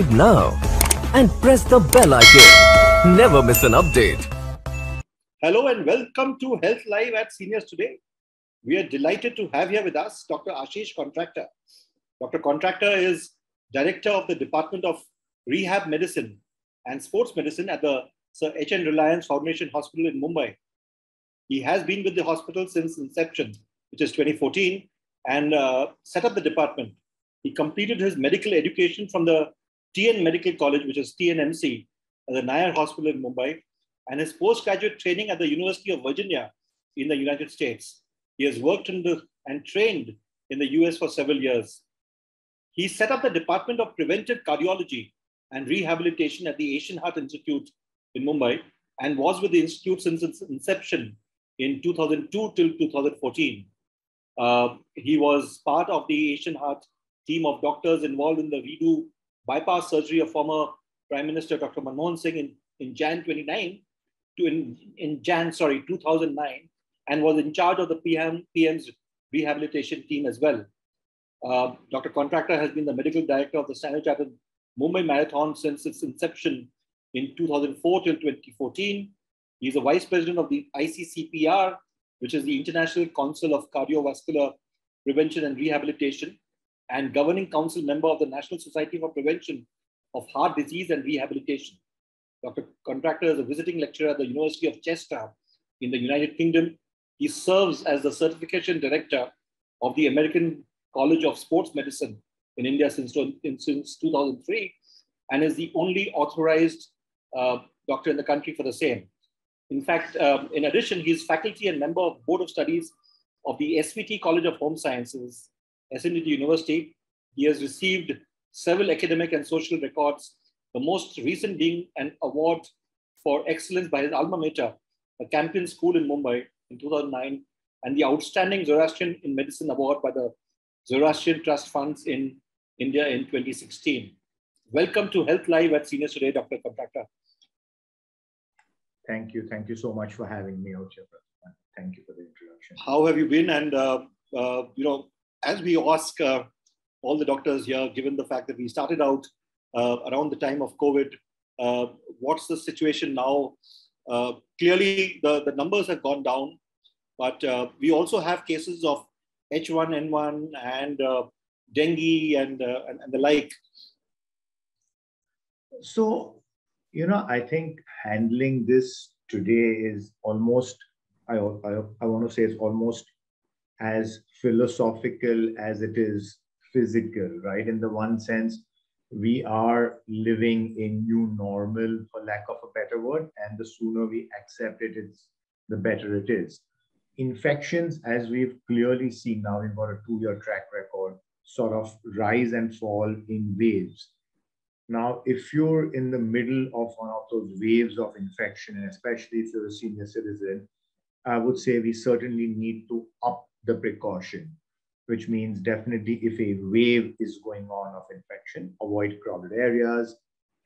subscribe now and press the bell icon. Never miss an update. Hello and welcome to Health Live at Seniors Today. We are delighted to have here with us Dr. Aashish Contractor. Dr. Contractor is Director of the Department of Rehab Medicine and Sports Medicine at the Sir H.N. Reliance Foundation Hospital in Mumbai. He has been with the hospital since inception, which is 2014, and uh, set up the department. He completed his medical education from the TN Medical College, which is TNMC, at the Nair Hospital in Mumbai, and his postgraduate training at the University of Virginia in the United States. He has worked in the, and trained in the US for several years. He set up the Department of Preventive Cardiology and Rehabilitation at the Asian Heart Institute in Mumbai and was with the institute since its inception in 2002 till 2014. Uh, he was part of the Asian Heart team of doctors involved in the redo bypass surgery of former Prime Minister Dr. Manmohan Singh in, in Jan 29 to in, in Jan, sorry, 2009, and was in charge of the PM, PM's rehabilitation team as well. Uh, Dr. Contractor has been the medical director of the Standard Chartered Mumbai Marathon since its inception in 2004 till 2014. He's a vice president of the ICCPR, which is the International Council of Cardiovascular Prevention and Rehabilitation, and governing council member of the National Society for Prevention of Heart Disease and Rehabilitation. Dr. Contractor is a visiting lecturer at the University of Chester in the United Kingdom. He serves as the certification director of the American College of Sports Medicine in India since, since 2003 and is the only authorized uh, doctor in the country for the same. In fact, um, in addition, he is faculty and member of Board of Studies of the SVT College of Home Sciences, SNDT University. He has received several academic and social records, the most recent being an award for excellence by his alma mater, a Campion School in Mumbai in 2009, and the Outstanding Zoroastrian in Medicine Award by the Zoroastrian Trust Funds in India in 2016. Welcome to Health Live at Seniors Today, Dr. Contractor. Thank you. Thank you so much for having me out here. Thank you for the introduction. How have you been? And, uh, uh, you know, as we ask uh, all the doctors here, given the fact that we started out uh, around the time of COVID, uh, what's the situation now? Clearly, the, the numbers have gone down, but we also have cases of H1N1 and dengue and, and, and the like. So, you know, I think handling this today is almost, I, I, I want to say it's almost as philosophical as it is physical, right? In the one sense, we are living in new normal, for lack of a better word, and the sooner we accept it, it's the better it is. Infections, as we've clearly seen now, we've got a two-year track record, sort of rise and fall in waves. Now, if you're in the middle of one of those waves of infection, and especially if you're a senior citizen, I would say we certainly need to up the precaution, which means definitely if a wave is going on of infection, avoid crowded areas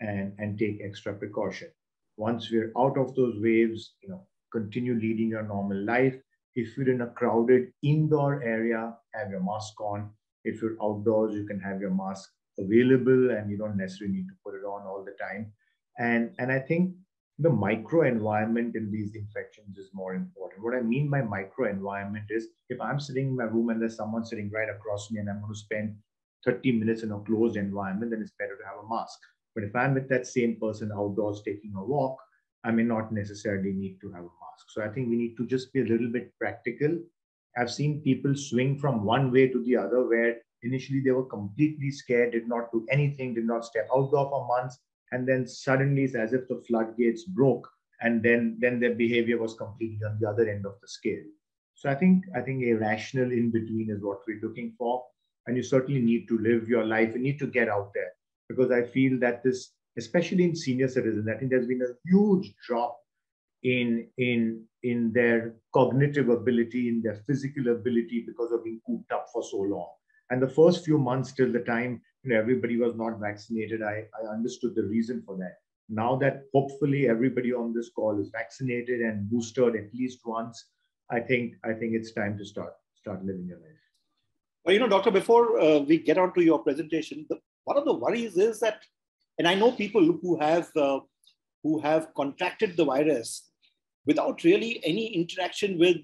and, and take extra precaution. Once we're out of those waves, you know, continue leading your normal life. If you're in a crowded indoor area, have your mask on. If you're outdoors, you can have your mask available and you don't necessarily need to put it on all the time. And, and I think the micro environment in these infections is more important. What I mean by micro environment is if I'm sitting in my room and there's someone sitting right across me and I'm going to spend 30 minutes in a closed environment, then it's better to have a mask. But if I'm with that same person outdoors taking a walk, I may not necessarily need to have a mask. So I think we need to just be a little bit practical. I've seen people swing from one way to the other where Initially, they were completely scared, did not do anything, did not step outdoor for months. And then suddenly it's as if the floodgates broke. And then, then their behavior was completely on the other end of the scale. So I think I think a rational in between is what we're looking for. And you certainly need to live your life. You need to get out there because I feel that this, especially in senior citizens, I think there's been a huge drop in in in their cognitive ability, in their physical ability because of being cooped up for so long. And the first few months till the time you know, everybody was not vaccinated, I, I understood the reason for that. Now that hopefully everybody on this call is vaccinated and boosted at least once, I think I think it's time to start start living your life. Well, you know, doctor, before uh, we get on to your presentation, the, one of the worries is that And I know people who have uh, who have contracted the virus without really any interaction with,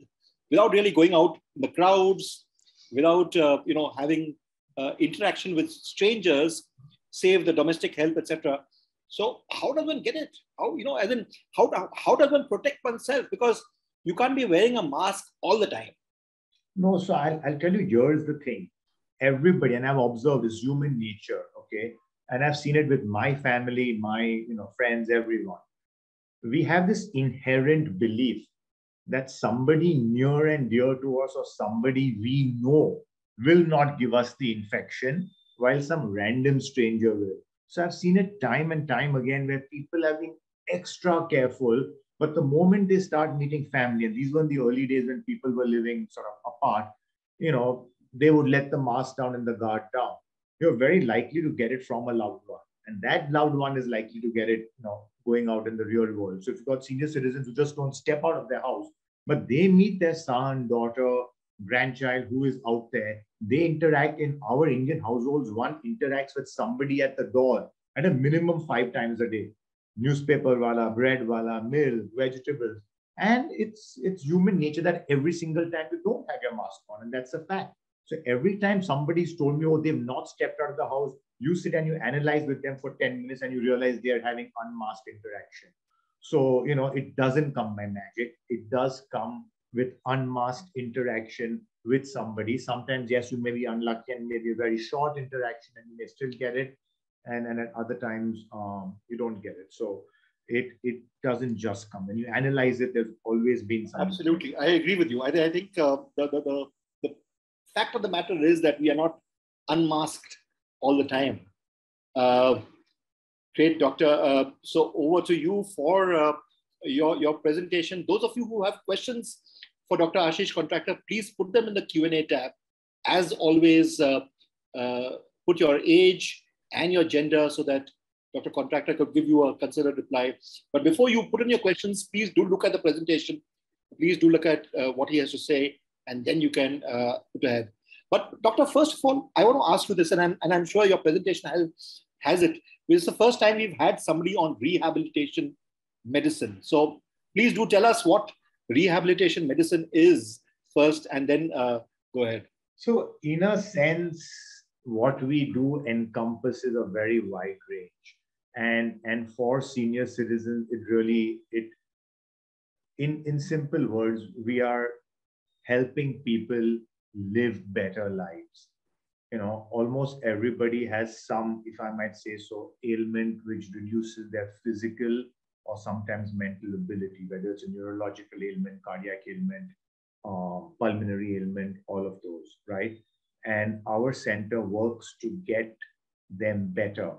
without really going out in the crowds, without uh, you know having uh, interaction with strangers, save the domestic help, etc. So how does one get it? How you know, as in how how does one protect oneself? Because you can't be wearing a mask all the time. No, so I'll, I'll tell you. Here's the thing: everybody, and I've observed is human nature. Okay, and I've seen it with my family, my you know friends, everyone. We have this inherent belief that somebody near and dear to us or somebody we know will not give us the infection, while some random stranger will. So I've seen it time and time again where people have been extra careful, but the moment they start meeting family, and these were in the early days when people were living sort of apart, you know, they would let the mask down and the guard down you're very likely to get it from a loved one. And that loved one is likely to get it, you know, going out in the real world. So if you've got senior citizens who just don't step out of their house, but they meet their son, daughter, grandchild who is out there, they interact in our Indian households. One interacts with somebody at the door at a minimum five times a day. Newspaper wala, bread wala, milk, vegetables. And it's it's human nature that every single time you don't have your mask on, and that's a fact. So every time somebody's told me, oh, they've not stepped out of the house, you sit and you analyze with them for 10 minutes and you realize they are having unmasked interaction. So, you know, it doesn't come by magic. It does come with unmasked interaction with somebody. Sometimes, yes, you may be unlucky and maybe a very short interaction and you may still get it. And, and at other times, um, you don't get it. So it, it doesn't just come. When you analyze it, there's always been something. Absolutely. I agree with you. I, I think uh, the, the, the fact of the matter is that we are not unmasked all the time. Uh, great, doctor. Uh, so over to you for uh, your, your presentation. Those of you who have questions for Dr. Aashish Contractor, please put them in the Q&A tab. As always, uh, uh, put your age and your gender so that Dr. Contractor could give you a considered reply. But before you put in your questions, please do look at the presentation. Please do look at uh, what he has to say and then you can uh, put ahead. But doctor, first of all, I want to ask you this, and I'm, and I'm sure your presentation has, has it. This is the first time we've had somebody on rehabilitation medicine. So please do tell us what rehabilitation medicine is first, and then uh, go ahead. So in a sense, what we do encompasses a very wide range. And, and for senior citizens, it really, it, in, in simple words, we are helping people live better lives. You know, almost everybody has some, if I might say so, ailment which reduces their physical or sometimes mental ability, whether it's a neurological ailment, cardiac ailment, uh, pulmonary ailment, all of those, right? And our center works to get them better.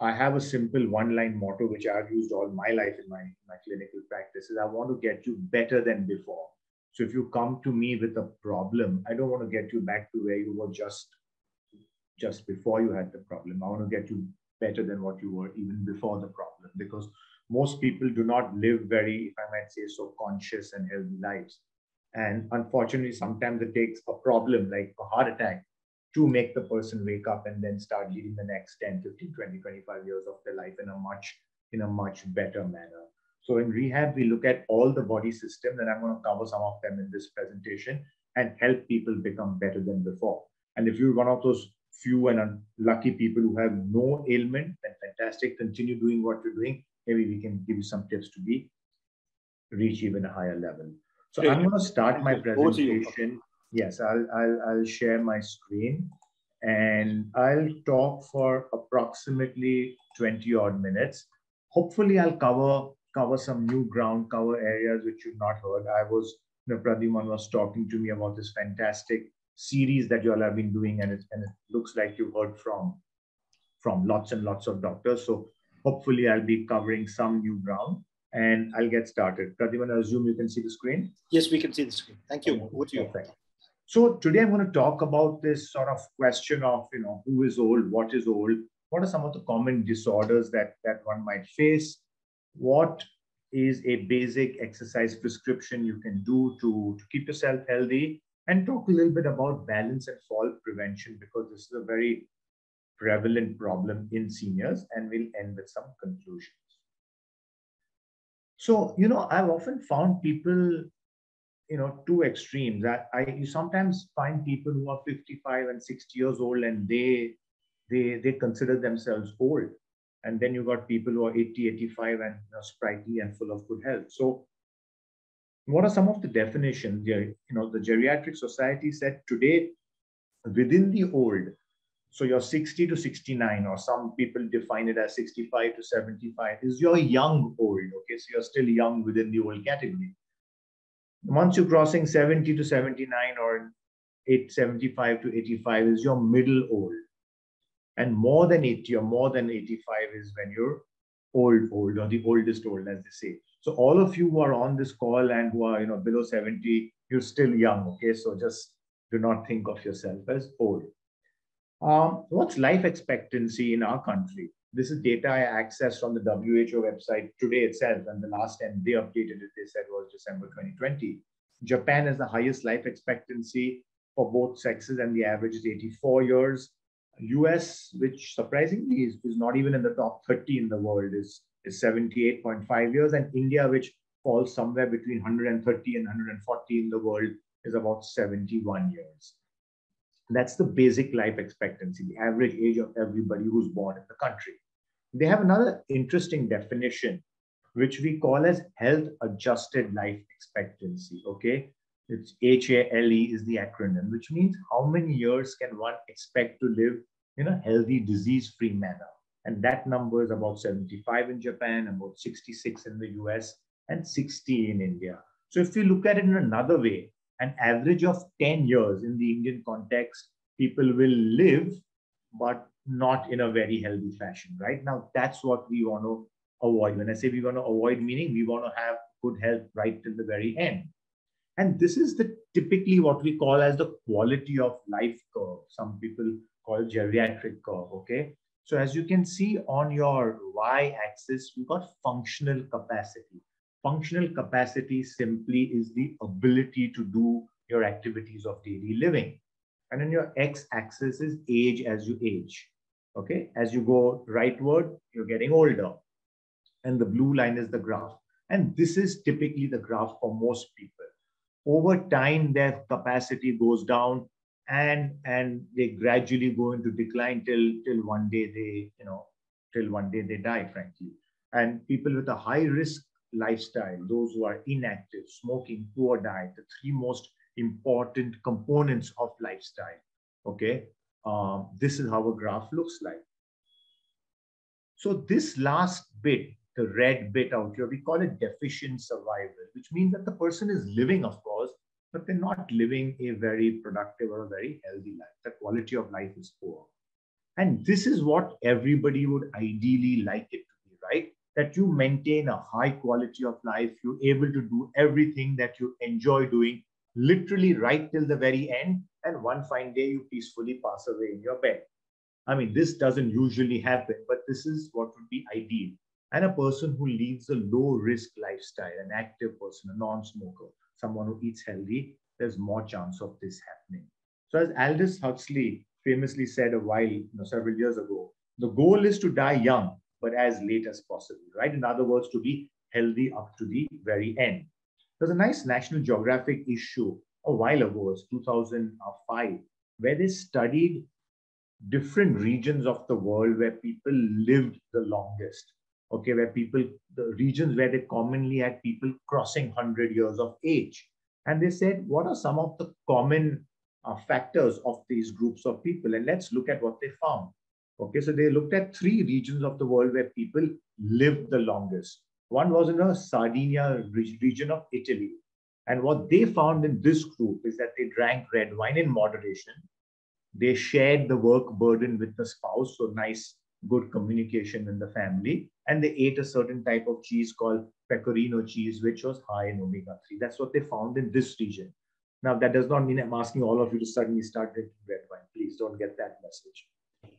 I have a simple one line motto, which I've used all my life in my, my clinical practice is I want to get you better than before. So if you come to me with a problem, I don't want to get you back to where you were just just before you had the problem. I want to get you better than what you were even before the problem because most people do not live very, if I might say so, conscious and healthy lives. And unfortunately, sometimes it takes a problem like a heart attack to make the person wake up and then start leading the next 10, 15, 20, 25 years of their life in a much in a much better manner. So in rehab, we look at all the body systems, and I'm going to cover some of them in this presentation and help people become better than before. And if you're one of those few and unlucky people who have no ailment, then fantastic. Continue doing what you're doing. Maybe we can give you some tips to be reach even a higher level. So. I'm going to start my presentation. Yes, I'll, I'll, I'll share my screen and I'll talk for approximately 20 odd minutes. Hopefully, I'll cover cover some new ground, cover areas which you've not heard. I was, you know, was talking to me about this fantastic series that you all have been doing, and it, and it looks like you've heard from from lots and lots of doctors. So hopefully I'll be covering some new ground and I'll get started. Pradhiman, I assume you can see the screen? Yes, we can see the screen. Thank you. Over to you. So today I'm going to talk about this sort of question of, you know, who is old, what is old, what are some of the common disorders that, that one might face, what is a basic exercise prescription you can do to, to keep yourself healthy and talk a little bit about balance and fall prevention because this is a very prevalent problem in seniors, and we'll end with some conclusions. So, you know, I've often found people, you know, two extremes. I, I you sometimes find people who are 55 and 60 years old and they they they consider themselves old. And then you got people who are 80, 85 and you know, sprightly and full of good health. So what are some of the definitions? You know, the Geriatric Society said today, within the old, so you're 60 to 69, or some people define it as 65 to 75, is your young old. Okay, so you're still young within the old category. Once you're crossing 70 to 79 or 875 to 85 is your middle old. And more than 80 or more than 85 is when you're old, old, or the oldest old, as they say. So all of you who are on this call and who are, you know, below 70, you're still young, okay? So just do not think of yourself as old. Um, what's life expectancy in our country? This is data I accessed from the WHO website today itself, and the last time they updated it, they said was December 2020. Japan has the highest life expectancy for both sexes, and the average is 84 years. US, which surprisingly is, is not even in the top 30 in the world, is is 78.5 years, and India, which falls somewhere between 130 and 140 in the world, is about 71 years. That's the basic life expectancy, the average age of everybody who's born in the country. They have another interesting definition, which we call as health adjusted life expectancy. Okay. It's HALE is the acronym, which means how many years can one expect to live in a healthy, disease free manner. And that number is about 75 in Japan, about 66 in the US, and 60 in India. So if we look at it in another way, an average of 10 years in the Indian context, people will live, but not in a very healthy fashion, right? Now, that's what we want to avoid. When I say we want to avoid, meaning we want to have good health right till the very end. And this is the typically what we call as the quality of life curve. Some people call geriatric curve, okay? So as you can see on your y-axis, we've got functional capacity. Functional capacity simply is the ability to do your activities of daily living. And then your x-axis is age as you age. Okay, as you go rightward, you're getting older. And the blue line is the graph. And this is typically the graph for most people. Over time, their capacity goes down and and they gradually go into decline till till one day they you know till one day they die frankly and people with a high risk lifestyle those who are inactive smoking poor diet the three most important components of lifestyle okay um, this is how a graph looks like so this last bit the red bit out here we call it deficient survival which means that the person is living of course but they're not living a very productive or a very healthy life. The quality of life is poor. And this is what everybody would ideally like it to be, right? That you maintain a high quality of life, you're able to do everything that you enjoy doing, literally right till the very end. And one fine day, you peacefully pass away in your bed. I mean, this doesn't usually happen, but this is what would be ideal. And a person who leads a low risk lifestyle, an active person, a non smoker, someone who eats healthy, there's more chance of this happening. So as Aldous Huxley famously said a while, you know, several years ago, the goal is to die young, but as late as possible, right? In other words, to be healthy up to the very end. There's a nice National Geographic issue a while ago, it's 2005, where they studied different regions of the world where people lived the longest okay, where people, the regions where they commonly had people crossing 100 years of age. And they said, what are some of the common uh, factors of these groups of people? And let's look at what they found. Okay, so they looked at three regions of the world where people lived the longest. One was in the Sardinia region of Italy. And what they found in this group is that they drank red wine in moderation. They shared the work burden with the spouse, so nice good communication in the family. And they ate a certain type of cheese called pecorino cheese, which was high in omega 3. That's what they found in this region. Now, that does not mean I'm asking all of you to suddenly start drinking red wine. Please don't get that message.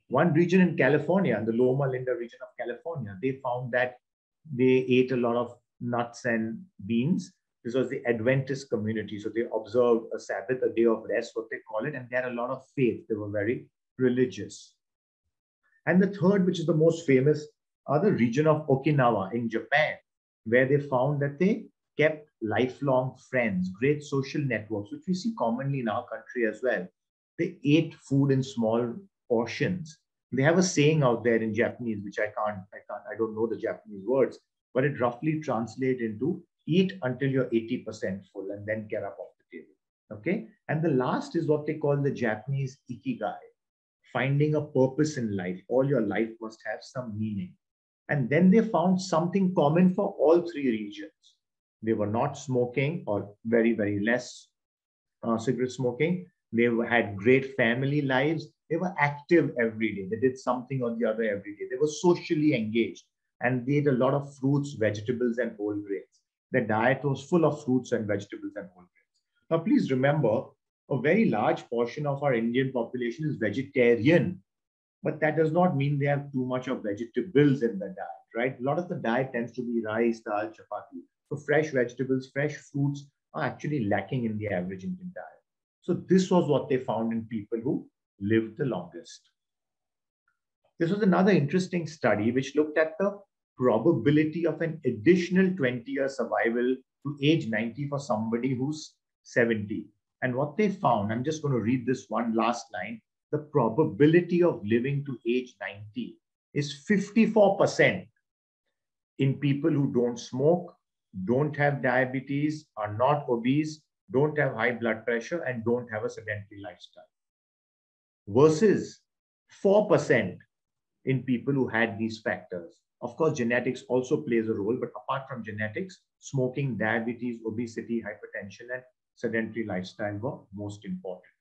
One region in California, in the Loma Linda region of California, they found that they ate a lot of nuts and beans. This was the Adventist community. So they observed a Sabbath, a day of rest, what they call it, and they had a lot of faith. They were very religious. And the third, which is the most famous, are the region of Okinawa in Japan, where they found that they kept lifelong friends, great social networks, which we see commonly in our country as well. They ate food in small portions. They have a saying out there in Japanese, which I can't, I can't, I don't know the Japanese words, but it roughly translates into eat until you're 80% full and then get up off the table. Okay. And the last is what they call the Japanese ikigai, finding a purpose in life. All your life must have some meaning. And then they found something common for all three regions. They were not smoking or very, very less uh, cigarette smoking. They had great family lives. They were active every day. They did something or the other every day. They were socially engaged and they ate a lot of fruits, vegetables, and whole grains. Their diet was full of fruits and vegetables and whole grains. Now, please remember, a very large portion of our Indian population is vegetarian, but that does not mean they have too much of vegetables in their diet, right? A lot of the diet tends to be rice, dal, chapati. So fresh vegetables, fresh fruits are actually lacking in the average Indian diet. So this was what they found in people who lived the longest. This was another interesting study which looked at the probability of an additional 20 year survival to age 90 for somebody who's 70. And what they found, I'm just going to read this one last line the probability of living to age 90 is 54% in people who don't smoke, don't have diabetes, are not obese, don't have high blood pressure, and don't have a sedentary lifestyle. Versus 4% in people who had these factors. Of course, genetics also plays a role, but apart from genetics, smoking, diabetes, obesity, hypertension, and sedentary lifestyle were most important.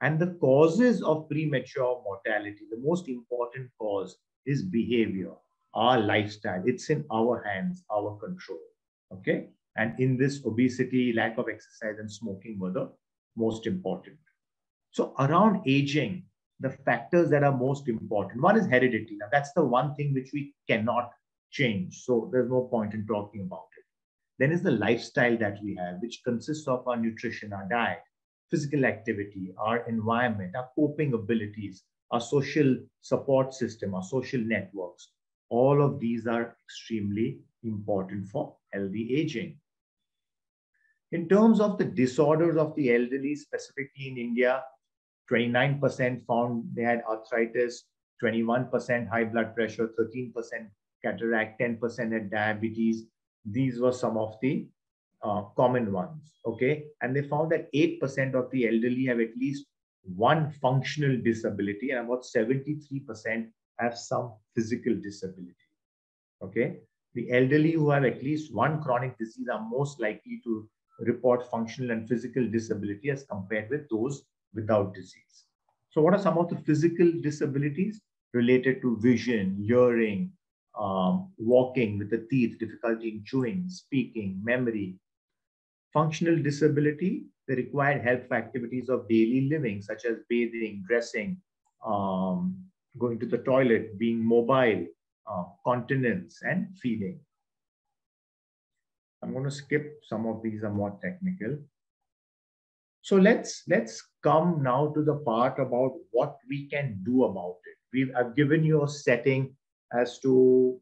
And the causes of premature mortality, the most important cause is behavior, our lifestyle. It's in our hands, our control. Okay. And in this, obesity, lack of exercise, and smoking were the most important. So, around aging, the factors that are most important. One is heredity. Now, that's the one thing which we cannot change. So, there's no point in talking about it. Then is the lifestyle that we have, which consists of our nutrition, our diet, physical activity, our environment, our coping abilities, our social support system, our social networks. All of these are extremely important for healthy aging. In terms of the disorders of the elderly, specifically in India, 29% found they had arthritis, 21% high blood pressure, 13% cataract, 10% had diabetes. These were some of the uh, common ones. Okay. And they found that 8% of the elderly have at least one functional disability, and about 73% have some physical disability. Okay. The elderly who have at least one chronic disease are most likely to report functional and physical disability as compared with those without disease. So, what are some of the physical disabilities related to vision, hearing, um, walking with the teeth, difficulty in chewing, speaking, memory? Functional disability, the required help for activities of daily living, such as bathing, dressing, um, going to the toilet, being mobile, uh, continence, and feeding. I'm going to skip some of these are more technical. So let's let's come now to the part about what we can do about it. We've I've given you a setting as to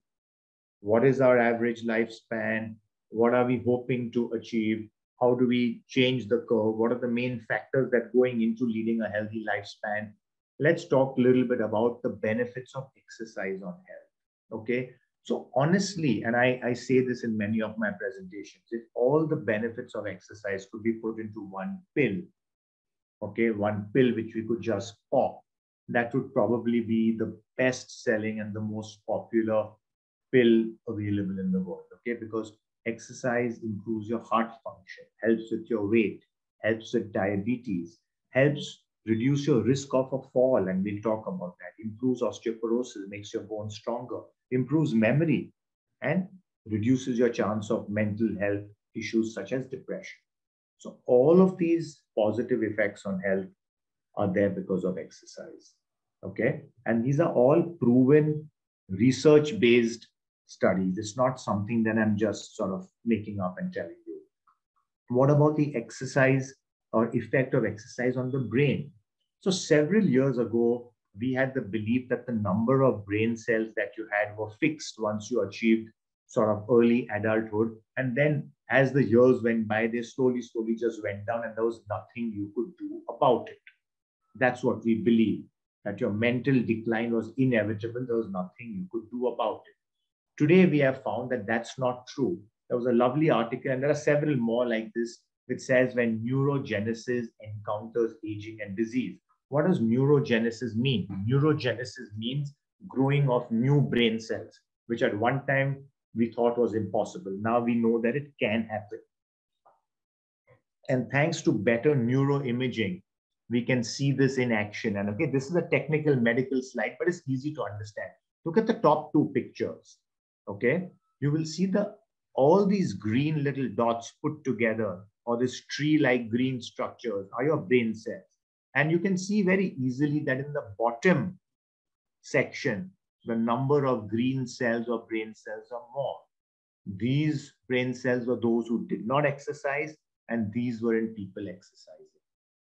what is our average lifespan, what are we hoping to achieve, how do we change the curve, what are the main factors that going into leading a healthy lifespan. Let's talk a little bit about the benefits of exercise on health. Okay, so honestly, and I, I say this in many of my presentations, if all the benefits of exercise could be put into one pill, okay, one pill which we could just pop, that would probably be the best selling and the most popular pill available in the world, okay, because exercise improves your heart function, helps with your weight, helps with diabetes, helps reduce your risk of a fall, and we'll talk about that, improves osteoporosis, makes your bones stronger, improves memory, and reduces your chance of mental health issues such as depression. So, all of these positive effects on health are there because of exercise. Okay. And these are all proven research based studies. It's not something that I'm just sort of making up and telling you. What about the exercise or effect of exercise on the brain? So, several years ago, we had the belief that the number of brain cells that you had were fixed once you achieved sort of early adulthood. And then as the years went by, they slowly, slowly just went down and there was nothing you could do about it. That's what we believe, that your mental decline was inevitable. There was nothing you could do about it. Today, we have found that that's not true. There was a lovely article, and there are several more like this, which says when neurogenesis encounters aging and disease. What does neurogenesis mean? Hmm. Neurogenesis means growing of new brain cells, which at one time we thought was impossible. Now we know that it can happen. And thanks to better neuroimaging, we can see this in action. And okay, this is a technical medical slide, but it's easy to understand. Look at the top two pictures. Okay, you will see the all these green little dots put together, or this tree-like green structures, are your brain cells. And you can see very easily that in the bottom section, the number of green cells or brain cells are more. These brain cells were those who did not exercise, and these were in people exercising.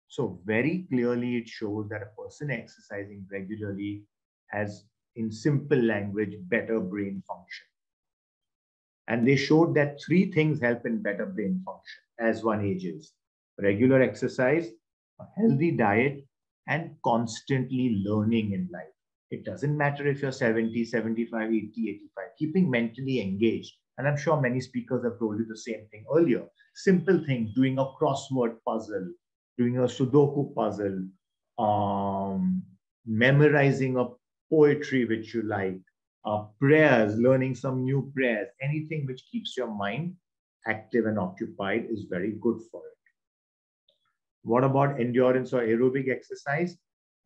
So very clearly, it shows that a person exercising regularly has, in simple language, better brain function. And they showed that three things help in better brain function as one ages regular exercise, a healthy diet, and constantly learning in life. It doesn't matter if you're 70, 75, 80, 85, keeping mentally engaged. And I'm sure many speakers have told you the same thing earlier. Simple things, doing a crossword puzzle, doing a Sudoku puzzle, um, memorizing a poetry which you like, uh, prayers, learning some new prayers, anything which keeps your mind active and occupied is very good for it. What about endurance or aerobic exercise?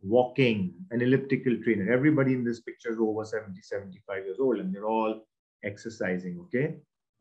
Walking, an elliptical trainer. Everybody in this picture is over 70, 75 years old, and they're all exercising, okay?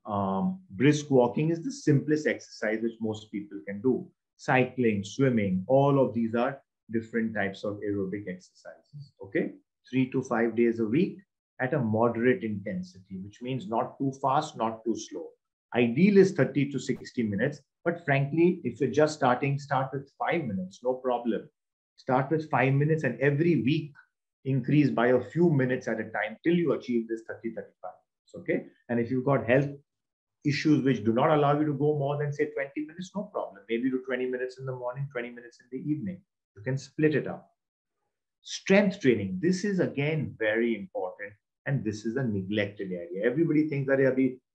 Um, brisk walking is the simplest exercise which most people can do. Cycling, swimming, all of these are different types of aerobic exercises, okay? Three to five days a week at a moderate intensity, which means not too fast, not too slow. Ideal is 30 to 60 minutes, but frankly, if you're just starting, start with five minutes, no problem. Start with five minutes and every week increase by a few minutes at a time till you achieve this 30, 35. Okay. And if you've got health issues which do not allow you to go more than say 20 minutes, no problem. Maybe do 20 minutes in the morning, 20 minutes in the evening. You can split it up. Strength training. This is again very important. And this is a neglected area. Everybody thinks that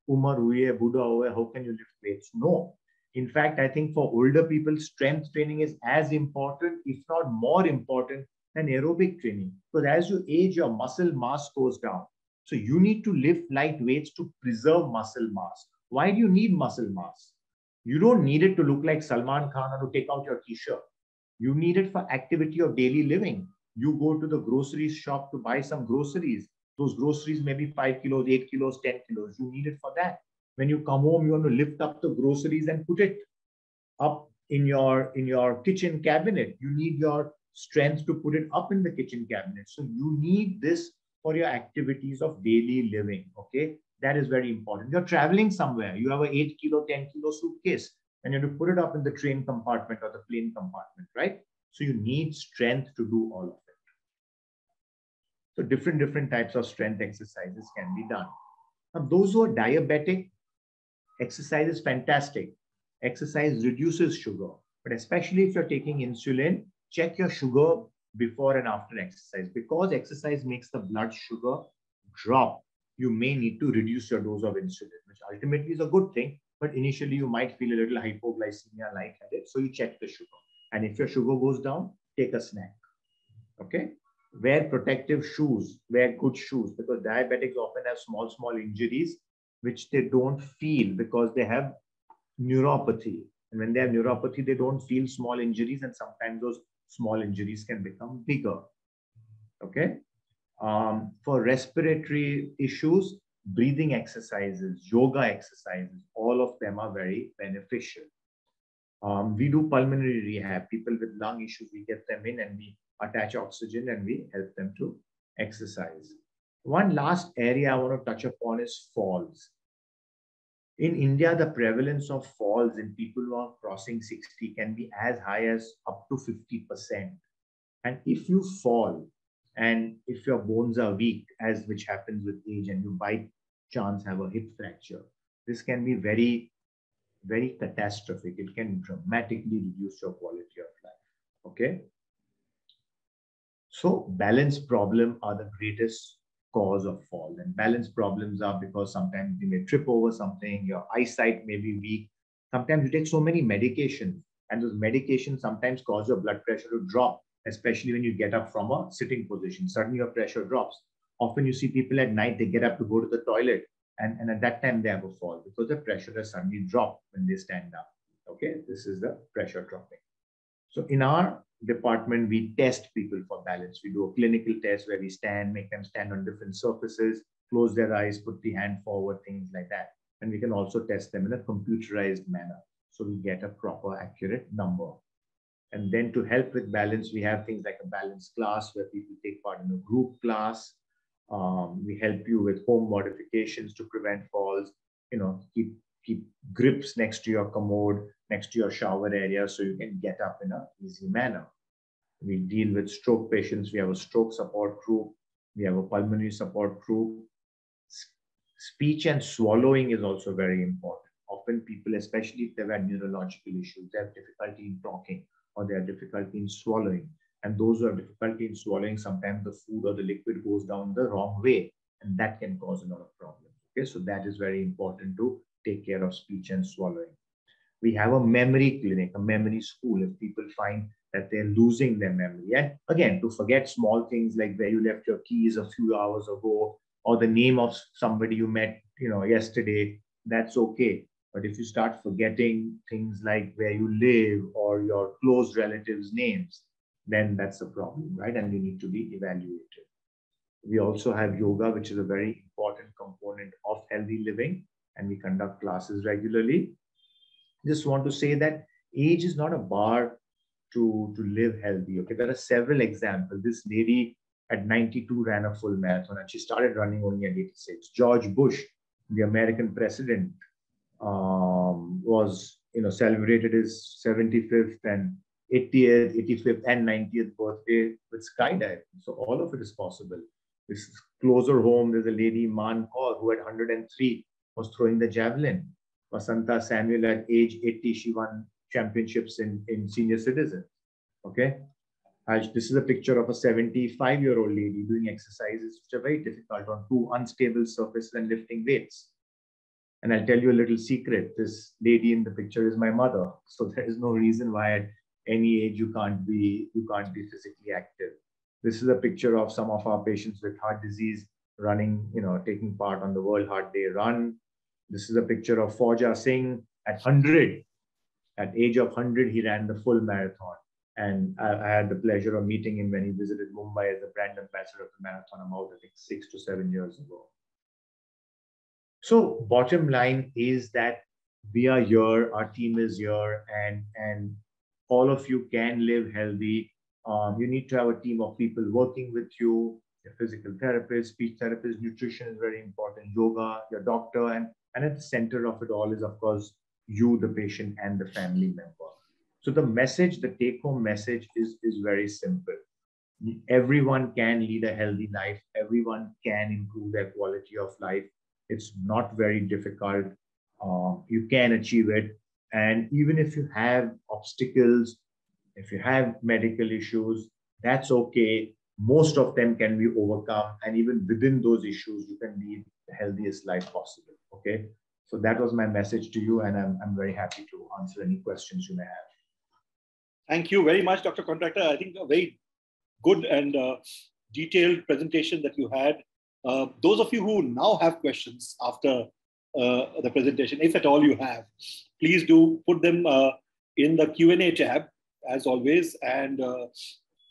Umar how can you lift weights? No. In fact, I think for older people, strength training is as important, if not more important, than aerobic training. Because as you age, your muscle mass goes down. So you need to lift light weights to preserve muscle mass. Why do you need muscle mass? You don't need it to look like Salman Khan or to take out your t-shirt. You need it for activity of daily living. You go to the grocery shop to buy some groceries. Those groceries may be 5 kilos, 8 kilos, 10 kilos. You need it for that when you come home you want to lift up the groceries and put it up in your in your kitchen cabinet. You need your strength to put it up in the kitchen cabinet. So you need this for your activities of daily living okay? That is very important. You're traveling somewhere. You have a 8 kilo 10 kilo suitcase and you have to put it up in the train compartment or the plane compartment right? So you need strength to do all of it. So different different types of strength exercises can be done. Now those who are diabetic Exercise is fantastic. Exercise reduces sugar, but especially if you're taking insulin, check your sugar before and after exercise. Because exercise makes the blood sugar drop, you may need to reduce your dose of insulin, which ultimately is a good thing. But initially, you might feel a little hypoglycemia like lightheaded. So you check the sugar. And if your sugar goes down, take a snack. Okay? Wear protective shoes, wear good shoes because diabetics often have small, small injuries which they don't feel because they have neuropathy. And when they have neuropathy, they don't feel small injuries, and sometimes those small injuries can become bigger. Okay. Um, for respiratory issues, breathing exercises, yoga exercises, all of them are very beneficial. Um, we do pulmonary rehab. People with lung issues, we get them in and we attach oxygen and we help them to exercise. One last area I want to touch upon is falls. In India, the prevalence of falls in people who are crossing 60 can be as high as up to 50%. And if you fall, And if your bones are weak, as which happens with age, and you by chance have a hip fracture, this can be very, very catastrophic. It can dramatically reduce your quality of life. Okay. So balance problem are the greatest cause of fall. And balance problems are because sometimes you may trip over something, your eyesight may be weak. Sometimes you take so many medications, and those medications sometimes cause your blood pressure to drop, especially when you get up from a sitting position. Suddenly your pressure drops. Often you see people at night, they get up to go to the toilet, and, and at that time they have a fall because the pressure has suddenly dropped when they stand up. Okay, this is the pressure dropping. So in our department, we test people for balance. We do a clinical test where we stand, make them stand on different surfaces, close their eyes, put the hand forward, things like that. And we can also test them in a computerized manner. So we get a proper, accurate number. And then to help with balance, we have things like a balance class where people take part in a group class. Um, we help you with home modifications to prevent falls. You know, keep keep grips next to your commode, next to your shower area, so you can get up in an easy manner. We deal with stroke patients. We have a stroke support group. We have a pulmonary support group. Speech and swallowing is also very important. Often people, especially if they've had neurological issues, they have difficulty in talking or they have difficulty in swallowing. And those who have difficulty in swallowing, sometimes the food or the liquid goes down the wrong way, and that can cause a lot of problems. Okay, so that is very important to take care of speech and swallowing. We have a memory clinic, a memory school. If people find that they're losing their memory, and again, to forget small things like where you left your keys a few hours ago, or the name of somebody you met, you know, yesterday, that's okay. But if you start forgetting things like where you live or your close relatives' names, then that's a problem, right? And you need to be evaluated. We also have yoga, which is a very important component of healthy living and we conduct classes regularly. Just want to say that age is not a bar to, to live healthy. Okay, there are several examples. This lady at 92 ran a full marathon and she started running only at 86. George Bush, the American president, um, was you know celebrated his 75th and 80th, 85th, and 90th birthday with skydiving. So all of it is possible. This is closer home. There's a lady, Man Kaur, who at 103 was throwing the javelin. Vasantha Samuel at age 80, she won championships in, in senior citizens. Okay. This is a picture of a 75 year old lady doing exercises which are very difficult on two unstable surfaces and lifting weights. And I'll tell you a little secret. This lady in the picture is my mother. So there is no reason why at any age you can't be you can't be physically active. This is a picture of some of our patients with heart disease running, you know, taking part on the World Heart Day run. This is a picture of Fauja Singh at 100. At age of 100, he ran the full marathon. And I, I, had the pleasure of meeting him when he visited Mumbai as the brand ambassador of the marathon about, I think, six to seven years ago. So, bottom line is that we are here, our team is here, and, and all of you can live healthy. Um, you need to have a team of people working with you, your physical therapist, speech therapist, nutrition is very important, yoga, your doctor, and and at the center of it all is, of course, you, the patient, and the family member. So the message, the take home message is, is very simple. Everyone can lead a healthy life, everyone can improve their quality of life. It's not very difficult. Uh, you can achieve it. And even if you have obstacles, if you have medical issues, that's okay. Most of them can be overcome. And even within those issues, you can lead healthiest life possible. Okay. So that was my message to you, and I'm, I'm very happy to answer any questions you may have. Thank you very much, Dr. Contractor. I think a very good and uh, detailed presentation that you had. Uh, those of you who now have questions after uh, the presentation, if at all you have, please do put them uh, in the Q&A tab, as always, and uh,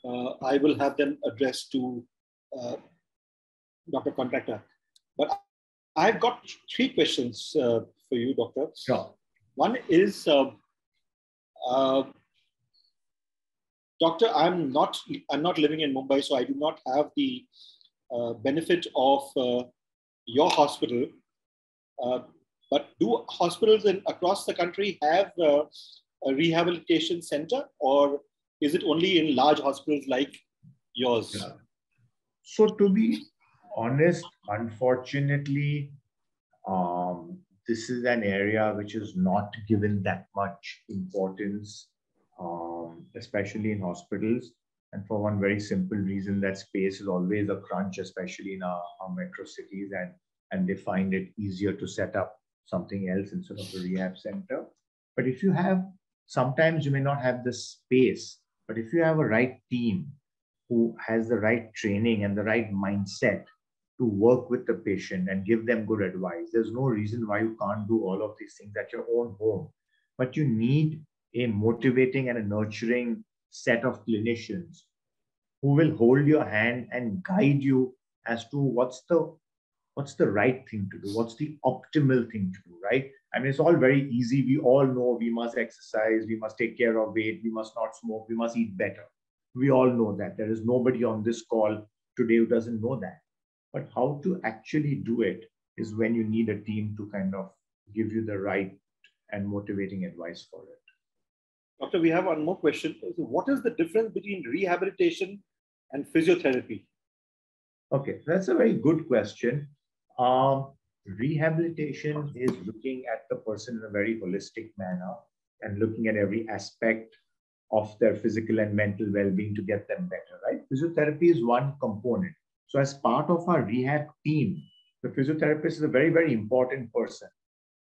uh, I will have them addressed to Dr. Contractor. But I've got three questions uh, for you, Doctor. Sure. One is, uh, uh, Doctor, I'm not I'm not living in Mumbai, so I do not have the uh, benefit of uh, your hospital. Uh, but do hospitals in, across the country have a rehabilitation center, or is it only in large hospitals like yours? Yeah. So to be honest, unfortunately, um, this is an area which is not given that much importance, um, especially in hospitals. And for one very simple reason that space is always a crunch, especially in our, our metro cities, and, and they find it easier to set up something else instead of a rehab center. But if you have, sometimes you may not have the space, but if you have a right team who has the right training and the right mindset to work with the patient and give them good advice. There's no reason why you can't do all of these things at your own home. But you need a motivating and a nurturing set of clinicians who will hold your hand and guide you as to what's the what's the right thing to do what's the optimal thing to do right? I mean it's all very easy. We all know we must exercise we must take care of weight we must not smoke we must eat better. We all know that. There is nobody on this call today who doesn't know that but how to actually do it is when you need a team to kind of give you the right and motivating advice for it. Doctor, we have one more question. What is the difference between rehabilitation and physiotherapy? Okay, that's a very good question. Um, rehabilitation is looking at the person in a very holistic manner and looking at every aspect of their physical and mental well-being to get them better, right? Physiotherapy is one component. So, as part of our rehab team, the physiotherapist is a very, very important person,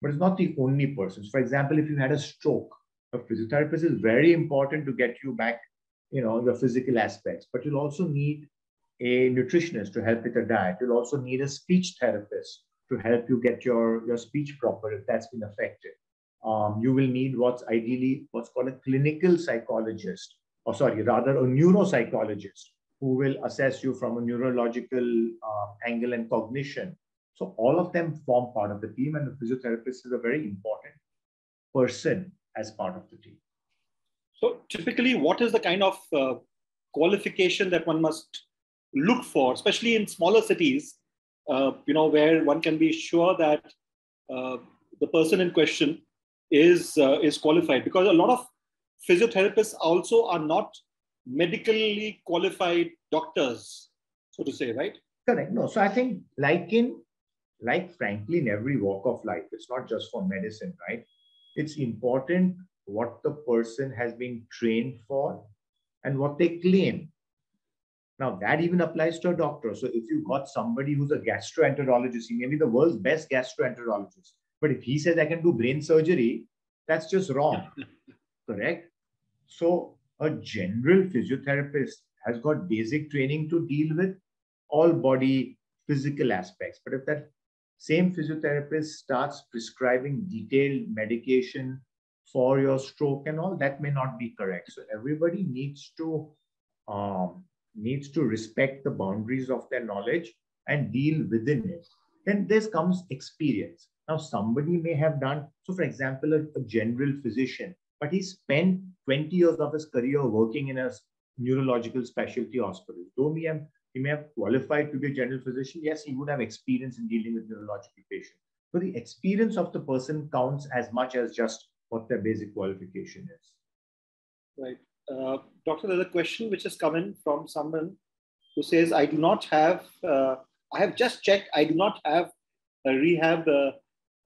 but it's not the only person. So for example, if you had a stroke, a physiotherapist is very important to get you back, you know, your physical aspects, but you'll also need a nutritionist to help with your diet. You'll also need a speech therapist to help you get your, your speech proper if that's been affected. Um, you will need what's ideally what's called a clinical psychologist, or sorry, rather a neuropsychologist who will assess you from a neurological uh, angle and cognition. So all of them form part of the team, and the physiotherapist is a very important person as part of the team. So typically, what is the kind of uh, qualification that one must look for, especially in smaller cities, uh, you know, where one can be sure that uh, the person in question is uh, is qualified? Because a lot of physiotherapists also are not medically qualified doctors, so to say, right? Correct. No. So I think, like in, like frankly, in every walk of life, it's not just for medicine, right? It's important what the person has been trained for and what they claim. Now, that even applies to a doctor. So, if you've got somebody who's a gastroenterologist, he may be the world's best gastroenterologist. But if he says I can do brain surgery, that's just wrong. Correct? So, a general physiotherapist has got basic training to deal with all body physical aspects. But if that same physiotherapist starts prescribing detailed medication for your stroke and all, that may not be correct. So everybody needs to um, needs to respect the boundaries of their knowledge and deal within it. Then this comes experience. Now somebody may have done so. For example, a, a general physician but he spent 20 years of his career working in a neurological specialty hospital. Though he, have, he may have qualified to be a general physician, yes, he would have experience in dealing with neurological patients. So the experience of the person counts as much as just what their basic qualification is. Right. Uh, doctor, there's a question which has come in from someone who says, I do not have, uh, I have just checked, I do not have a rehab uh,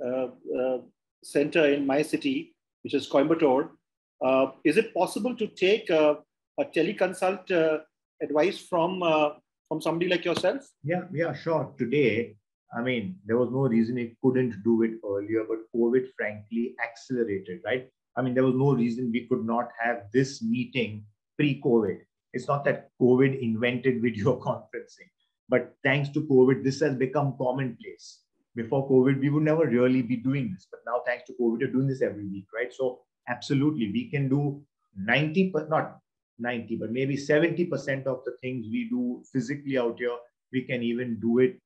uh, uh center in my city which is Coimbatore. Uh, is it possible to take a, a teleconsult uh, advice from uh, from somebody like yourself? Yeah, yeah, sure. Today, I mean, there was no reason it couldn't do it earlier, but COVID, frankly, accelerated, right? I mean, there was no reason we could not have this meeting pre-COVID. It's not that COVID invented video conferencing, but thanks to COVID, this has become commonplace before COVID, we would never really be doing this. But now, thanks to COVID, we're doing this every week, right? So, absolutely, we can do 90, but not 90, but maybe 70% of the things we do physically out here, we can even do it,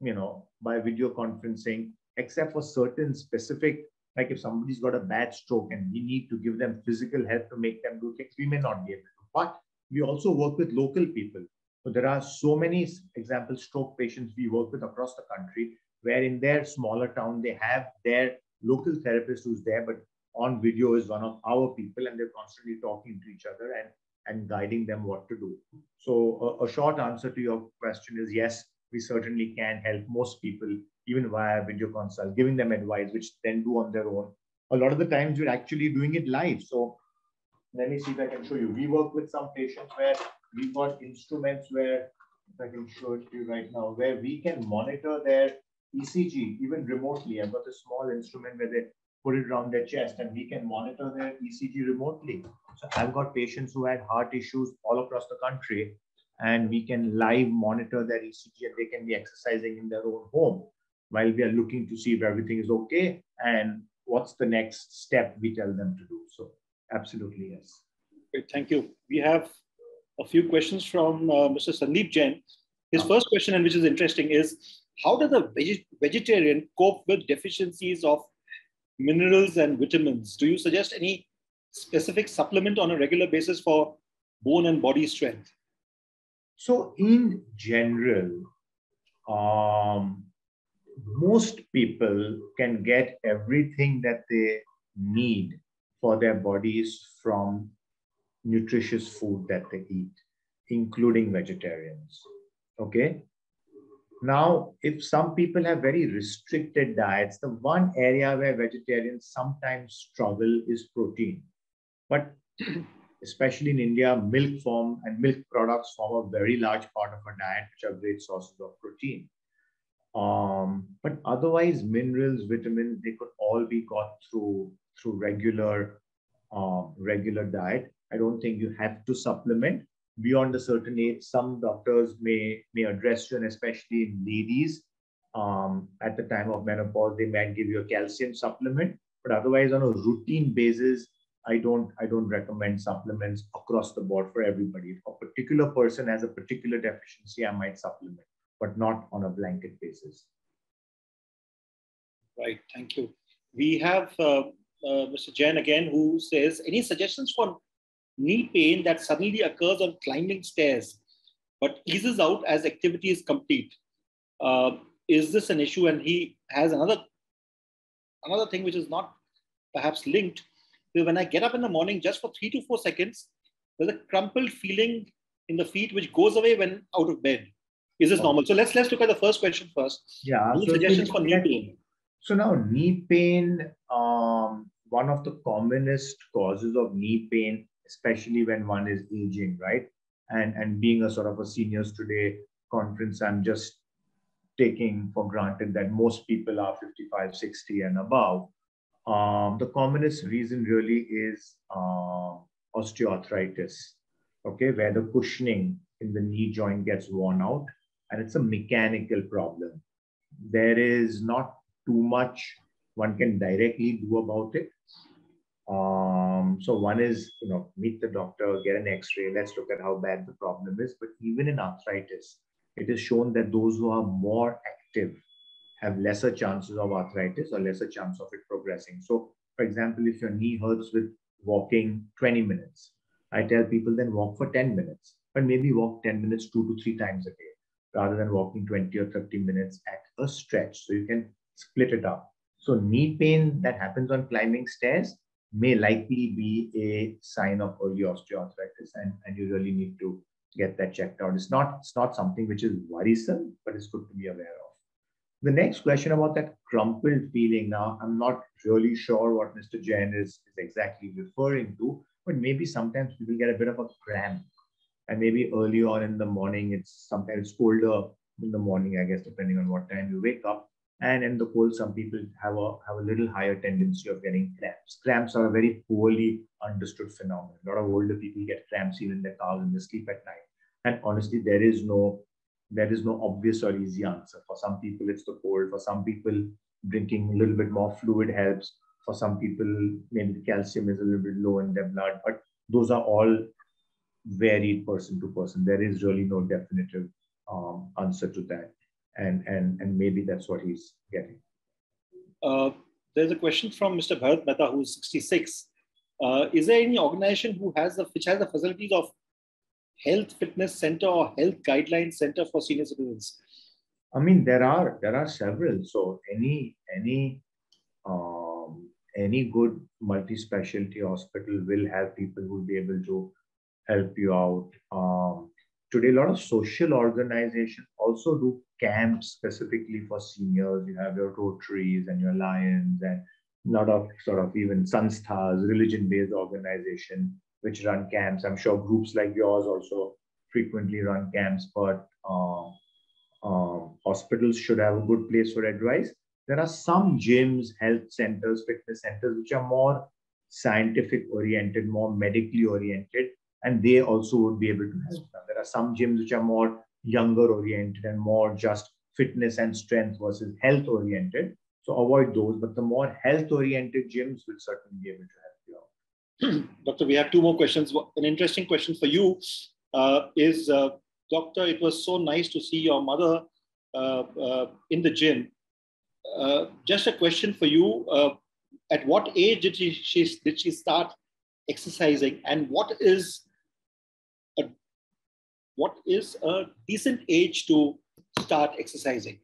you know, by video conferencing, except for certain specific, like if somebody's got a bad stroke and we need to give them physical help to make them do things, we may not be able to. But we also work with local people. So there are so many example stroke patients we work with across the country where in their smaller town they have their local therapist who's there, but on video is one of our people, and they're constantly talking to each other. And and guiding them what to do. So a, a short answer to your question is yes, we certainly can help most people even via video consult, giving them advice, which then do on their own. A lot of the times we're actually doing it live. So let me see if I can show you. We work with some patients where we've got instruments where, if I can show it to you right now, where we can monitor their ECG even remotely. I've got a small instrument where they put it around their chest and we can monitor their ECG remotely. So I've got patients who had heart issues all across the country and we can live monitor their ECG and they can be exercising in their own home while we are looking to see if everything is okay and what's the next step we tell them to do. So absolutely yes. Great, thank you. We have a few questions from uh, Mr. Sandeep Jain. His first question, and which is interesting, is how does a veg- vegetarian cope with deficiencies of minerals and vitamins? Do you suggest any specific supplement on a regular basis for bone and body strength? So, in general, um, most people can get everything that they need for their bodies from nutritious food that they eat, including vegetarians. Okay. Now, if some people have very restricted diets, the one area where vegetarians sometimes struggle is protein. But especially in India, milk form and milk products form a very large part of our diet, which are great sources of protein. Um, but otherwise, minerals, vitamins, they could all be got through through regular uh, regular diet. I don't think you have to supplement beyond a certain age, some doctors may, may address you, and especially in ladies, um, at the time of menopause, they might give you a calcium supplement. But otherwise, on a routine basis, I don't I don't recommend supplements across the board for everybody. If a particular person has a particular deficiency, I might supplement, but not on a blanket basis. Right. Thank you. We have uh, uh, Mr. Jain again, who says any suggestions for knee pain that suddenly occurs on climbing stairs but eases out as activity is complete. Uh, is this an issue? And he has another another thing which is not perhaps linked. When I get up in the morning, just for three to four seconds, there's a crumpled feeling in the feet which goes away when out of bed. Is this normal? So let's let's look at the first question first. Yeah. Any so suggestions for knee pain? So now knee pain, um, one of the commonest causes of knee pain especially when one is aging, right? And and being a sort of a seniors today conference, I'm just taking for granted that most people are 55, 60 and above. Um, the commonest reason really is uh, osteoarthritis, okay, where the cushioning in the knee joint gets worn out, and it's a mechanical problem. There is not too much one can directly do about it. Um, so one is, you know, meet the doctor, get an X-ray. Let's look at how bad the problem is. But even in arthritis, it is shown that those who are more active have lesser chances of arthritis or lesser chance of it progressing. So, for example, if your knee hurts with walking 20 minutes, I tell people then walk for 10 minutes, but maybe walk 10 minutes two to three times a day rather than walking 20 or 30 minutes at a stretch. So you can split it up. So knee pain that happens on climbing stairs may likely be a sign of early osteoarthritis and, and you really need to get that checked out. It's not, it's not something which is worrisome, but it's good to be aware of. The next question about that crumpled feeling. Now, I'm not really sure what Mr. Jain is, is exactly referring to, but maybe sometimes people get a bit of a cramp. And maybe early on in the morning, it's sometimes colder in the morning, I guess, depending on what time you wake up. And in the cold, some people have a have a little higher tendency of getting cramps. Cramps are a very poorly understood phenomenon. A lot of older people get cramps even in their cars when they sleep at night. And honestly, there is no there is no obvious or easy answer. For some people, it's the cold. For some people, drinking a little bit more fluid helps. For some people, maybe the calcium is a little bit low in their blood. But those are all varied person to person. There is really no definitive um, answer to that and and and maybe that's what he's getting. Uh, there's a question from Mr. Bharat Mehta, who's 66. Uh, is there any organization who has the which has the facilities of health fitness center or health guidelines center for senior citizens? I mean, there are there are several. So any any um, any good multi-specialty hospital will have people who will be able to help you out. Um, today, a lot of social organizations also do camps specifically for seniors. You have your Rotaries and your Lions and a lot of sort of even Sanstha's, religion-based organization which run camps. I'm sure groups like yours also frequently run camps, but uh, uh, hospitals should have a good place for advice. There are some gyms, health centers, fitness centers, which are more scientific oriented, more medically oriented, and they also would be able to help them. There are some gyms which are more younger oriented and more just fitness and strength versus health oriented. So avoid those, but the more health oriented gyms will certainly be able to help you out. Doctor, we have two more questions. An interesting question for you uh, is uh, Doctor, it was so nice to see your mother uh, uh in the gym. Uh, just a question for you. Uh, at what age did she, she, did she start exercising and what is what is a decent age to start exercising?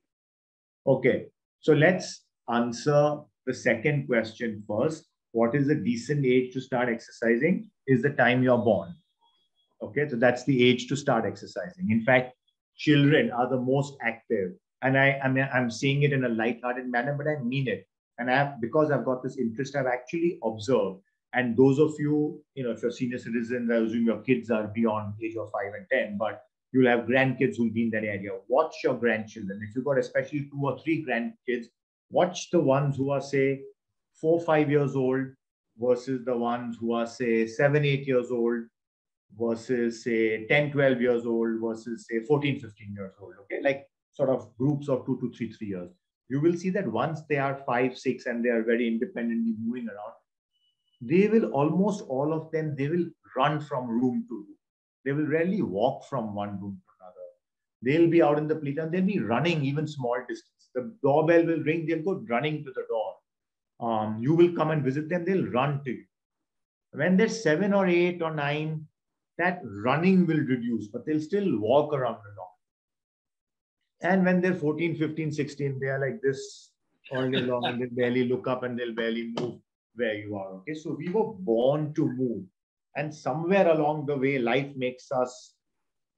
Okay, so let's answer the second question first. What is a decent age to start exercising? Is the time you're born. Okay, so that's the age to start exercising. In fact, children are the most active. And I, I mean, I'm saying it in a light-hearted manner, but I mean it. And I have, because I've got this interest, I've actually observed. And those of you, you know, if you're senior citizens, I assume your kids are beyond age of five and 10, but you'll have grandkids who'll be in that area. Watch your grandchildren. If you've got especially two or three grandkids, watch the ones who are, say, four, five years old versus the ones who are, say, seven, eight years old versus, say, 10, 12 years old versus, say, 14, 15 years old. Okay. Like sort of groups of two to three, three years. You will see that once they are five, six, and they are very independently moving around, they will almost all of them, they will run from room to room they will rarely walk from one room to another. They'll be out in the playground. They'll be running even small distance. The doorbell will ring. They'll go running to the door. Um, you will come and visit them. They'll run to you. When they're seven or eight or nine, that running will reduce, but they'll still walk around the door. And when they're 14, 15, 16, they are like this all day long and they barely look up and they'll barely move where you are. Okay. So we were born to move. And somewhere along the way life makes us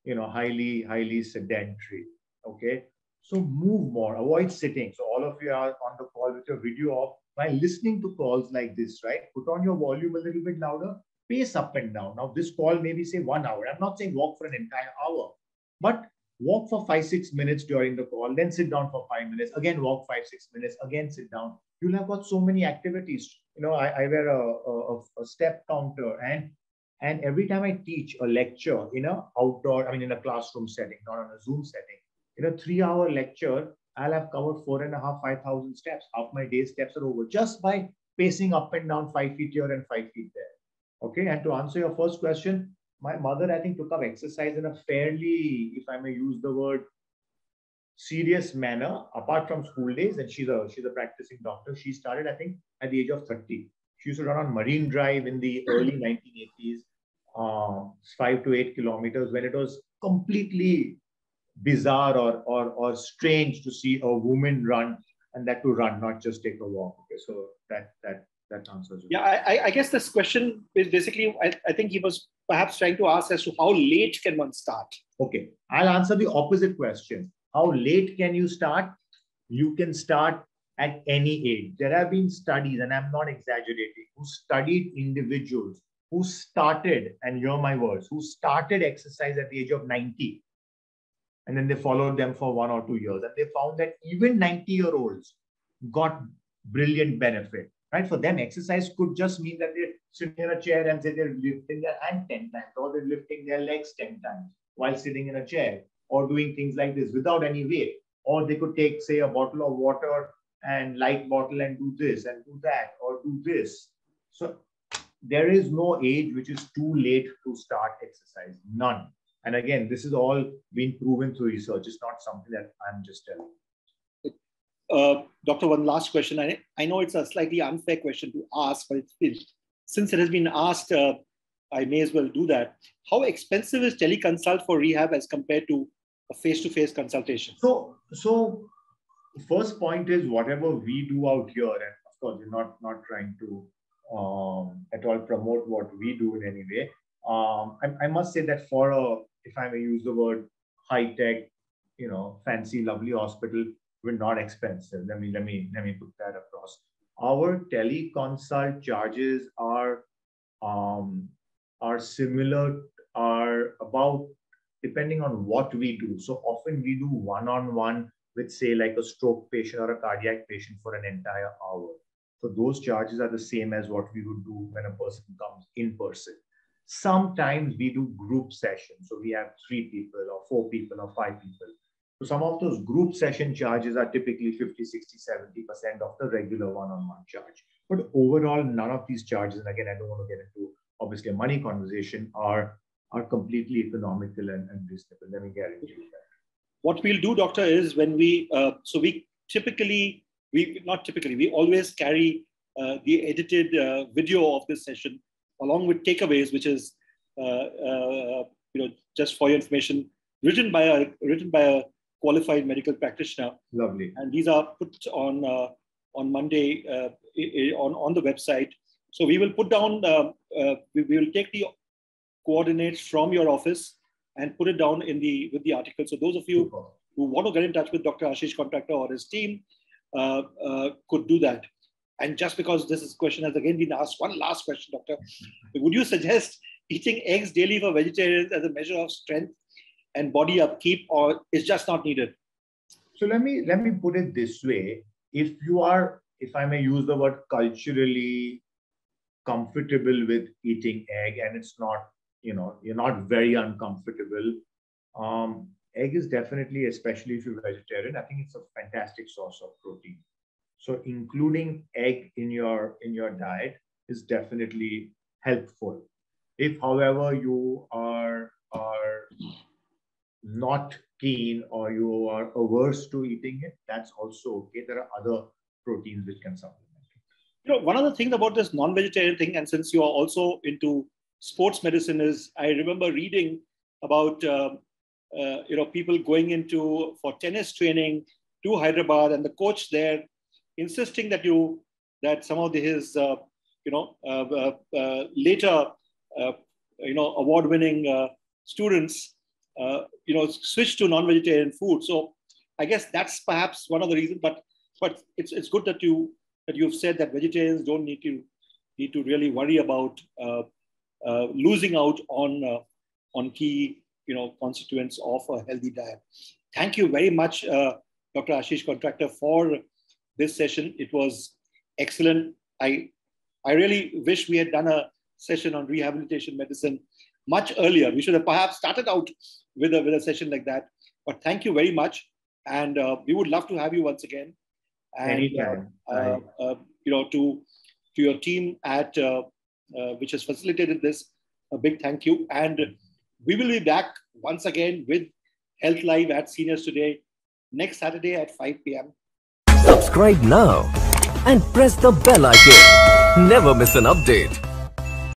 you know highly highly sedentary okay? So move more avoid sitting. So all of you are on the call with your video off while listening to calls like this right? Put on your volume a little bit louder. Pace up and down. Now this call maybe say one hour. I'm not saying walk for an entire hour. But walk for five six minutes during the call then sit down for five minutes again walk five six minutes again sit down you'll have got so many activities you know i, I wear a, a, a step counter and and every time I teach a lecture in a outdoor, I mean, in a classroom setting, not on a Zoom setting, in a three hour lecture, I'll have covered four and a half, 5,000 steps. Half my day steps are over just by pacing up and down five feet here and five feet there. Okay. And to answer your first question, my mother, I think, took up exercise in a fairly, if I may use the word, serious manner apart from school days and she's a she's a practicing doctor she started i think at the age of 30 she used to run on marine drive in the early 1980s uh, five to eight kilometers when it was completely bizarre or, or, or strange to see a woman run and that to run, not just take a walk. Okay, so that that that answers. Yeah, I, I guess this question is basically, I, I think he was perhaps trying to ask as to how late can one start. Okay, I'll answer the opposite question. How late can you start? You can start at any age. There have been studies, and I'm not exaggerating, who studied individuals who started, and hear my words, who started exercise at the age of 90. And then they followed them for one or two years. And they found that even 90 year olds got brilliant benefit. Right? For them, exercise could just mean that they're sitting in a chair and say they're lifting their hand 10 times, or they're lifting their legs 10 times while sitting in a chair, or doing things like this without any weight. Or they could take, say, a bottle of water and light bottle and do this and do that, or do this. So there is no age which is too late to start exercise. None. And again, this is all been proven through research. It's not something that I'm just telling. Uh, doctor, one last question. I, I know it's a slightly unfair question to ask, but it's, since it has been asked, uh, I may as well do that. How expensive is teleconsult for rehab as compared to a face-to-face consultation? So, so first point is whatever we do out here, and of course, we're not not trying to um, at all promote what we do in any way. um, I, I, must say that for a, if I may use the word high tech, you know, fancy, lovely hospital, we're not expensive. Let me let me let me put that across. Our teleconsult charges are um, are similar, are about depending on what we do. So often we do one-on-one with say like a stroke patient or a cardiac patient for an entire hour. So those charges are the same as what we would do when a person comes in person. Sometimes we do group sessions. So we have three people or four people or five people. So some of those group session charges are typically 50, 60, 70% of the regular one-on-one charge. But overall, none of these charges, and again, I don't want to get into obviously a money conversation, are, are completely economical and, and reasonable. Let me guarantee you that. What we'll do, doctor, is when we, uh, so we typically, we not typically, we always carry uh, the edited uh, video of this session along with takeaways, which is, uh, uh, you know, just for your information, written by a written by a qualified medical practitioner. Lovely. And these are put on uh, on Monday uh, on on the website. So we will put down. Uh, uh, we, we, will take the coordinates from your office and put it down in the with the article. So those of you Super. who want to get in touch with Dr. Aashish Contractor or his team uh, uh, could do that. And just because this is question has again been asked, one last question, Doctor, would you suggest eating eggs daily for vegetarians as a measure of strength and body upkeep or is just not needed? So let me let me put it this way. If you are, if I may use the word culturally comfortable with eating egg and it's not, you know, you're not very uncomfortable, um, egg is definitely, especially if you're vegetarian, I think it's a fantastic source of protein. So including egg in your in your diet is definitely helpful. If, however, you are are not keen or you are averse to eating it, that's also okay. There are other proteins which can supplement. You know, one of the things about this non-vegetarian thing, and since you are also into sports medicine, is I remember reading about uh, uh, you know people going into for tennis training to Hyderabad, and the coach there insisting that you that some of his uh, you know uh, uh, uh later you know award-winning students uh, you know, switch to non-vegetarian food. So I guess that's perhaps one of the reasons. But but it's it's good that you that you've said that vegetarians don't need to need to really worry about uh, uh, losing out on uh, on key you know constituents of a healthy diet. Thank you very much, uh, Dr. Aashish Contractor, for this session. It was excellent. I I really wish we had done a session on rehabilitation medicine much earlier. We should have perhaps started out with a, with a session like that. But thank you very much. And uh, we would love to have you once again. And, Anytime. Uh, uh, you know, to, to your team at uh, uh, which has facilitated this, a big thank you. And we will be back once again with Health Live at Seniors Today next Saturday at 5 p.m. Subscribe now and press the bell icon. Never miss an update.